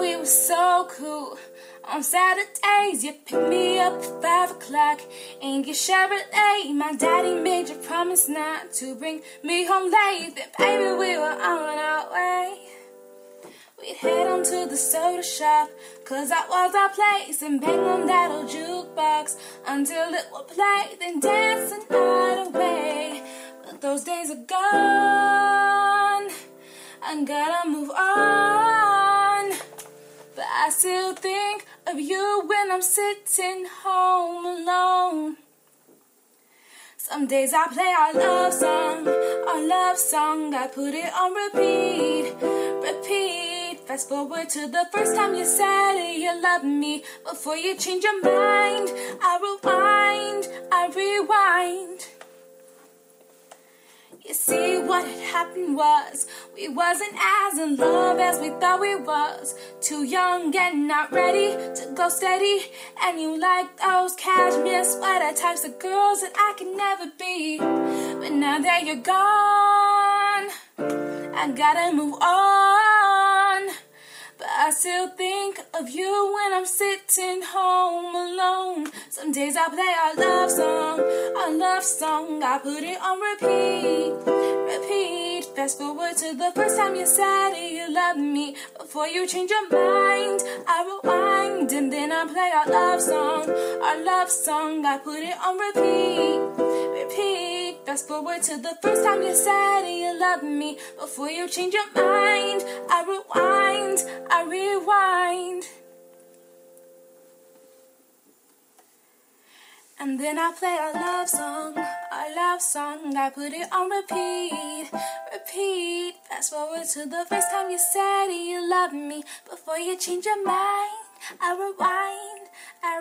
we were so cool. On Saturdays, you pick me up at 5 o'clock in your Chevrolet. My daddy made you promise not to bring me home late. Then, baby, we were on our way. We'd head on to the soda shop, cause that was our place. And bang on that old jukebox until it would play. Then dance the night away. But those days are gone. I gotta I still think of you when I'm sitting home alone. Some days I play our love song, our love song. I put it on repeat, repeat. Fast forward to the first time you said you love me. Before you change your mind, I rewind, I rewind. You see what had happened was we wasn't as in love as we thought we was. Too young and not ready to go steady. And you like those cashmere sweater types of girls that I can never be. But now that you're gone, I gotta move on. But I still think of you when I'm sitting home alone. Some days I play our love song, our love song. I put it on repeat, repeat. Fast forward to the first time you said you loved me. Before you change your mind, I rewind and then I play our love song, our love song. I put it on repeat, repeat. Fast forward to the first time you said you loved me. Before you change your mind, I rewind, I rewind. And then I play our love song, our love song. I put it on repeat, repeat. Fast forward to the first time you said you loved me. Before you change your mind, I rewind, I